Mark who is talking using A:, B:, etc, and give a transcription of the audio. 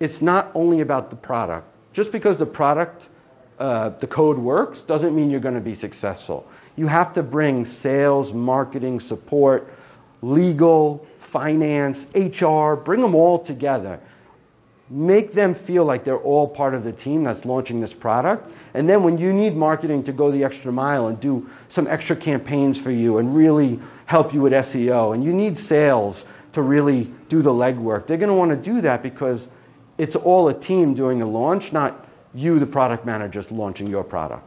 A: it's not only about the product. Just because the product, uh, the code works, doesn't mean you're going to be successful. You have to bring sales, marketing, support, legal, finance, HR, bring them all together. Make them feel like they're all part of the team that's launching this product. And then when you need marketing to go the extra mile and do some extra campaigns for you and really help you with SEO, and you need sales to really do the legwork, they're going to want to do that because it's all a team doing a launch, not you, the product manager, just launching your product.